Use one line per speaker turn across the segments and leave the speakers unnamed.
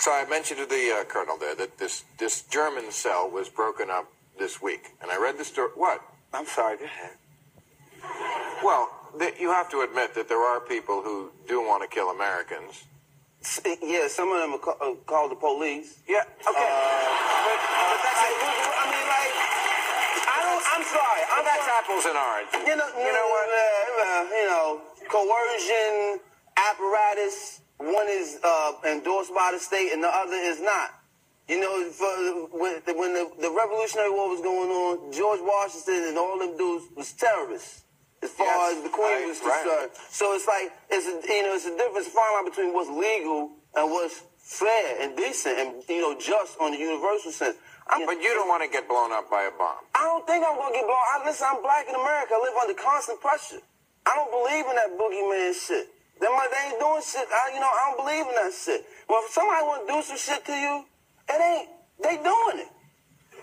So I mentioned to the uh, colonel there that this this German cell was broken up this week, and I read the story. What?
I'm sorry. Go ahead.
Well, th- you have to admit that there are people who do want to kill Americans.
Yeah, some of them are ca- uh, called the police.
Yeah. Okay.
Uh, but, but that's I, I mean, like, I don't. I'm sorry. I'm
that's
sorry.
apples and oranges.
You know,
You know what?
Uh, uh, you know, coercion apparatus. One is uh, endorsed by the state, and the other is not. You know, for, when, when the, the Revolutionary War was going on, George Washington and all them dudes was terrorists, as far
Yes,
as the Queen
I-
was
right.
concerned. So it's like it's a, you know it's a difference fine line between what's legal and what's fair and decent and you know just on the universal sense. I'm,
But you don't want to get blown up by a bomb.
I don't think I'm gonna get blown. I listen. I'm black in America. I live under constant pressure. I don't believe in that boogeyman shit. Them they ain't doing shit. I, you know, I don't believe in that shit. Well, if somebody want to do some shit to you, it ain't. They doing it.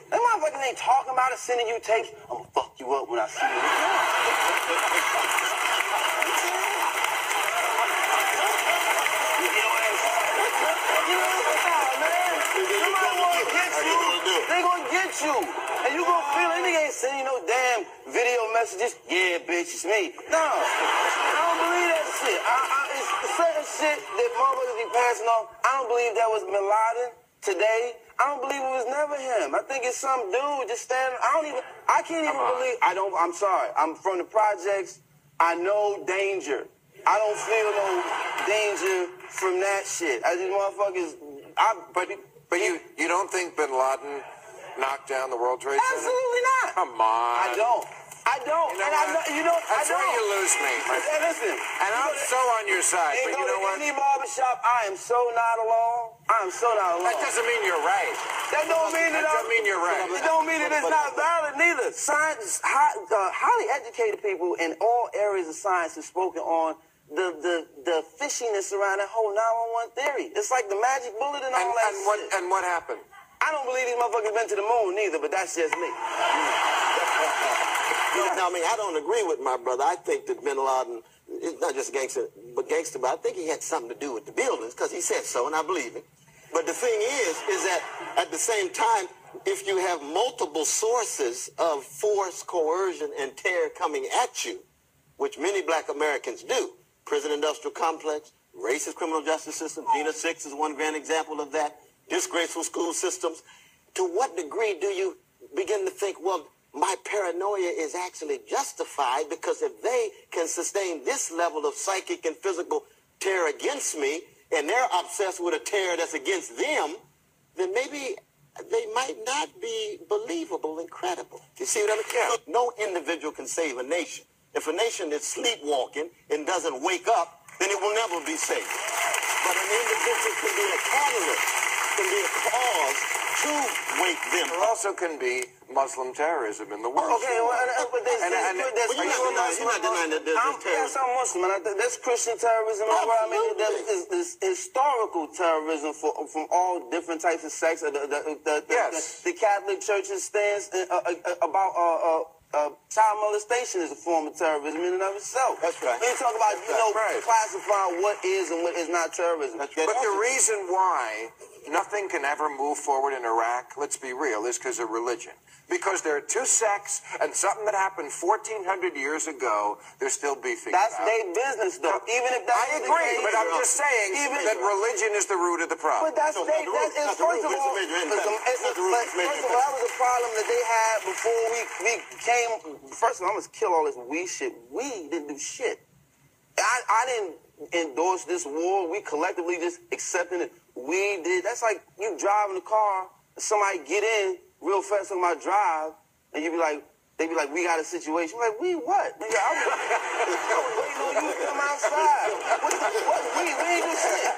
Them motherfuckers ain't talking about it, sending you tapes. I'm gonna fuck you up when I see. You get what I'm saying? You know what I'm saying, man? Somebody wanna get
How
you.
you gonna do it?
They gonna get you. And you gonna feel it. Nigga ain't sending you no damn video messages. Yeah, bitch, it's me. No. I don't believe that shit. I, I, it's certain shit that motherfuckers be passing off. I don't believe that was Bin Laden today. I don't believe it was never him. I think it's some dude just standing. I don't even. I can't even
Come on.
believe. I don't. I'm sorry. I'm from the projects. I know danger. I don't feel no danger from that shit. I just motherfuckers. I,
But but you you don't think Bin Laden knocked down the World Trade Center?
absolutely not.
Come on.
I don't. I don't.
You know
and I
what?
know, you know,
That's
I don't.
where you lose me.
Hey, listen.
And I'm
to-
so on your side, but you know what?
any barbershop, I am so not alone. I am so not alone.
That doesn't mean you're right.
That don't mean that,
That doesn't mean you're right.
It don't mean that it's not valid neither. Science, high, uh, highly educated people in all areas of science have spoken on the the the fishiness around that whole 911 theory. It's like the magic bullet and all
And,
that
and what and what happened?
I don't believe these motherfuckers been to the moon neither, but that's just me.
I mean, I don't agree with my brother. I think that Bin Laden is not just gangster, but gangster, but I think he had something to do with the buildings because he said so, and I believe it. But the thing is, is that at the same time, if you have multiple sources of force, coercion, and terror coming at you, which many black Americans do, prison industrial complex, racist criminal justice system, Jena Six is one grand example of that, disgraceful school systems, to what degree do you begin to think, well, my paranoia is actually justified because if they can sustain this level of psychic and physical terror against me, and they're obsessed with a terror that's against them, then maybe they might not be believable and credible. You see what I mean?
Yeah.
No individual can save a nation. If a nation is sleepwalking and doesn't wake up, then it will never be saved. But an individual can be a catalyst, can be a cause to wake them It
also can be Muslim terrorism in the world.
Okay, well, and, and, but there's,
And-
there's,
and-
there's,
you're
there's-
not denying- you're not denying that there's-
I'm,
terrorism.
Yes, I'm Muslim, and I, think there's Christian terrorism. as well. I mean, there's, there's, there's historical terrorism for, from all different types of sects. The, the, the, the,
Yes.
the, the Catholic Church's stance uh, uh, uh, about uh, uh, uh, child molestation is a form of terrorism in and of itself.
That's right.
We talk about, you know,
right.
classifying what is and what is not terrorism.
That's right.
But the reason why nothing can ever move forward in Iraq, let's be real, is because of religion. Because there are two sects, and something that happened 1,400 years ago, they're still beefing
That's their business, though. Even if that's
I
the
agree,
case-
but I'm just saying
Even-
that religion is the root of the problem.
But that's
No,
they,
not the
that's
root,
it's
not the
first
root,
of all,
the
it's it's
the root,
but
it's major
first of all, that was a problem that they had before we we came. First of all, I'm gonna kill all this we shit. We didn't do shit. I I didn't endorse this war. We collectively just accepted it. We did. That's like you driving the car, somebody get in real fast on my drive, and you be like. They be like, we got a situation. I'm like, we what? Nigga, I was, I was waiting on you to come outside. What, the, what? We, we ain't do shit.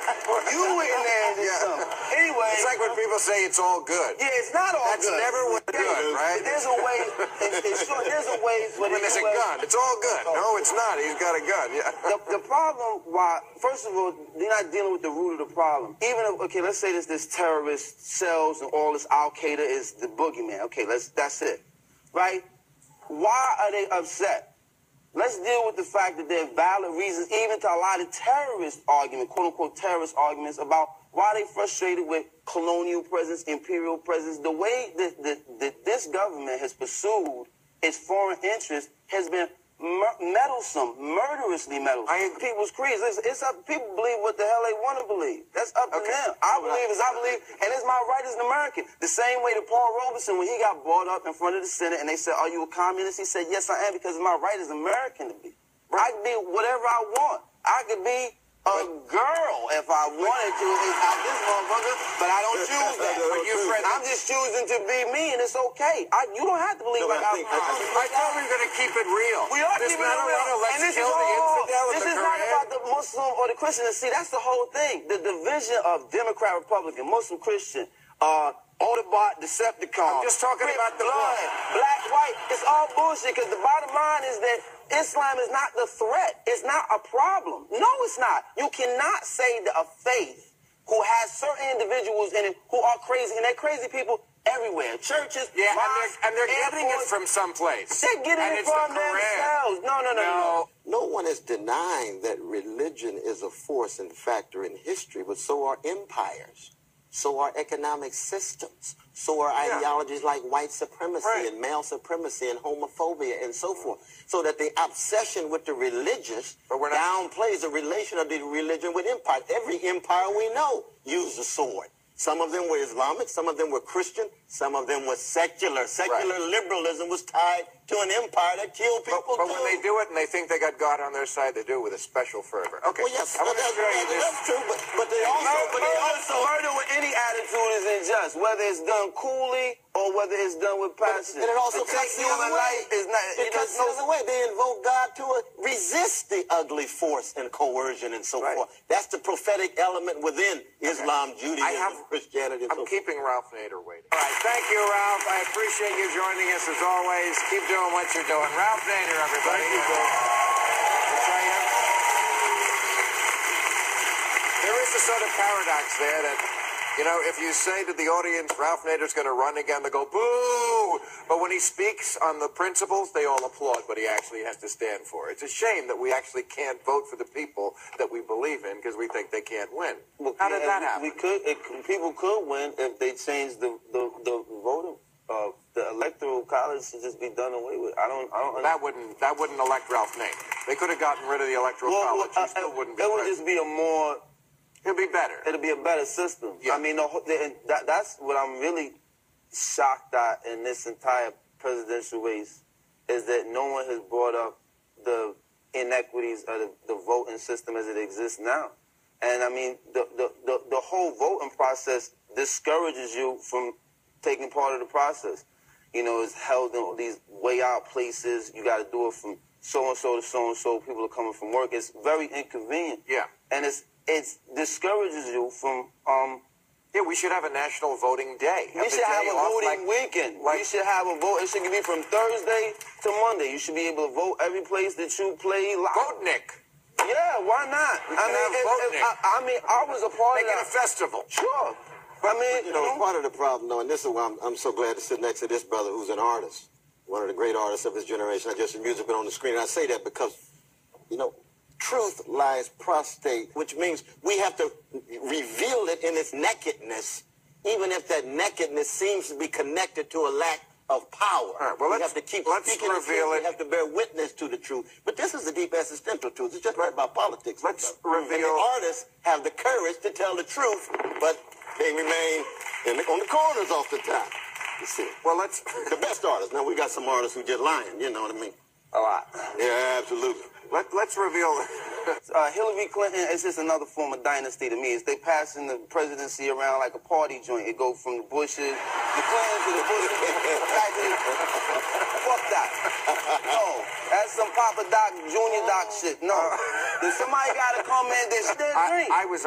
You in there and did something. Anyway.
It's like when people say it's all good.
Yeah, it's not all
That's
good.
That's never what
Okay,
good, right?
There's a way. In short, there's a way
When there's a
way-
gun, it's all good. No, it's not. He's got a gun. Yeah.
The, the problem, why? First of all, they're not dealing with the root of the problem. Even if, okay, let's say this this terrorist cells and all this Al Qaeda is the boogeyman. Okay, let's that's it, right? Why are they upset? Let's deal with the fact that there are valid reasons, even to a lot of terrorist arguments, quote unquote terrorist arguments about why they frustrated with colonial presence, imperial presence. The way that, that, that this government has pursued its foreign interests has been meddlesome, murderously meddlesome.
I agree.
People's creeds. It's, it's up. People believe what the hell they want to believe. That's up to them. I believe as I believe, and it's my right as an American. The same way that Paul Robeson, when he got brought up in front of the Senate, and they said, "Are you a communist?" He said, "Yes, I am, because it's my right as an American to be. I can be whatever I want. I could be." A girl, if I wanted to, it's out this motherfucker, but I don't choose that.
You, Fred,
I'm just choosing to be me, and it's okay. I, you don't have to believe
No,
like
I
I, I,
I-
I thought we were going to keep it real.
we are
This
keeping it real. and this is all, This
the
is not about the Muslim or the Christian. See, that's the whole thing. The division of Democrat, Republican, Muslim, Christian, uh, Autobot, Decepticon.
I'm just talking about the
blood, black, white. It's all bullshit because the bottom line is that Islam is not the threat. It's not a problem. No, it's not. You cannot say that a faith who has certain individuals in it who are crazy, and they're crazy people everywhere. Churches,
Yeah, and
mosques,
they're, and they're getting it from someplace.
They're getting
and
it from
the
themselves. No, no, no, no.
No,
No one is denying that religion is a force and factor in history, but so are empires. So are economic systems. So are
Yeah.
ideologies like white supremacy
Right.
and male supremacy and homophobia and so forth. So that the obsession with the religious
But we're not-
downplays the relation of the religion with empire. Every empire we know used a sword. Some of them were Islamic, some of them were Christian, some of them were secular. Secular liberalism was tied to an empire that killed people
but
too.
when they do it and they think they got God on their side, they do it with a special fervor. Okay,
Well, yes,
I
but
to
that's,
this.
that's true, but, but they also,
Murder,
but they also,
murder with any attitude is unjust, whether it's done coolly or whether it's done with passion.
and it also cuts the other way.
life is not.
It cuts the
no.
way. They invoke God to uh, resist the ugly force and coercion and so
Right.
forth. That's the prophetic element within Islam, Judaism,
I have-
Christianity,
I'm
so
keeping Ralph Nader waiting. All right, thank you, Ralph. I appreciate you joining us as always. Keep doing what you're doing. Ralph Nader, everybody.
Thank you, Bill.
I'll tell you, There is a sort of paradox there that, you know, if you say to the audience, Ralph Nader's going to run again, they go, boo! But when he speaks on the principles, they all applaud what he actually has to stand for. It's a shame that we actually can't vote for the people that we believe in because we think they can't win.
Well,
How did that happen?
We could. It, people could win if they changed the the the voting. Uh, the electoral college should just be done away with. I don't. I don't.
That wouldn't that wouldn't elect Ralph Nader. They could have gotten rid of the electoral
well,
college.
well,
he still
uh,
wouldn't be
It would
president.
just be a more.
It'd be better.
It'll be a better system.
Yeah.
I mean, the, the, that, that's what I'm really shocked at in this entire presidential race is that no one has brought up the inequities of the, the voting system as it exists now. And I mean, the, the, the, the whole voting process discourages you from taking part of the process. You know, it's held in all these way out places. You got to do it from so and so to so and so. People are coming from work. It's very inconvenient.
Yeah.
And it's it's discourages you from um.
Yeah, we should have a national voting day.
We
the
should have a voting
like-
weekend.
like-
we should have a vote. It should be from Thursday to Monday. You should be able to vote every place that you play live.
Vote Nick.
Yeah, why not? I mean,
have
if- if-. I, I mean, I was a part
Make
of
it a festival.
Sure. I mean,
You know, part of the problem, though, and this is why I'm, I'm so glad to sit next to this brother who's an artist, one of the great artists of his generation, I just music, but on the screen. And I say that because, you know, truth lies prostate, which means we have to reveal it in its nakedness, even if that nakedness seems to be connected to a lack of power.
All right, well,
we
let's-
have to keep
let's
speaking
reveal it.
We have to bear witness to the truth. But this is the deep existential truth. It's just not about politics.
Let's
And
reveal-
the artists have the courage to tell the truth, but they remain in the, on the corners off the top. You see,
Well, let's.
the best artists. Now we got some artists who just lying. You know what I mean?
A lot.
Yeah, absolutely.
Let, let's reveal.
Uh, Hillary Clinton is just another form of dynasty to me. It's they passing the presidency around like a party joint. It go from the Bushes, the Clintons to the Bushes, back to the, fuck that. No, that's some Papa Doc, Junior Doc shit. No, then somebody got to come in. This
I. I was